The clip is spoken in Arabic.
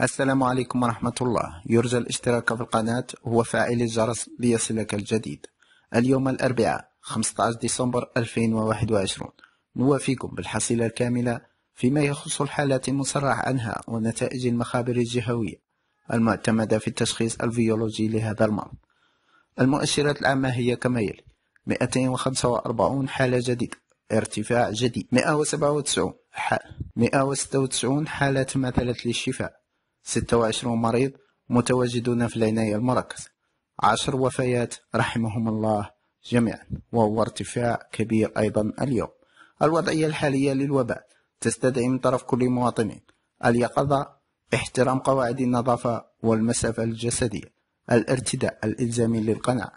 السلام عليكم ورحمة الله. يرجى الاشتراك في القناة وفعل الجرس ليصلك الجديد. اليوم الأربعاء 15 ديسمبر 2021 نوافيكم بالحصيلة الكاملة فيما يخص الحالات المصرح عنها ونتائج المخابر الجهوية المعتمدة في التشخيص الفيولوجي لهذا المرض. المؤشرات العامة هي كما يلي 245 حالة جديدة. ارتفاع جديد 197 حالة. 196 حالة تماثلت للشفاء. 26 مريض متواجدون في العناية المركزة 10 وفيات رحمهم الله جميعا وهو ارتفاع كبير أيضا اليوم. الوضعية الحالية للوباء تستدعي من طرف كل مواطن اليقظة احترام قواعد النظافة والمسافة الجسدية الارتداء الإلزامي للقناع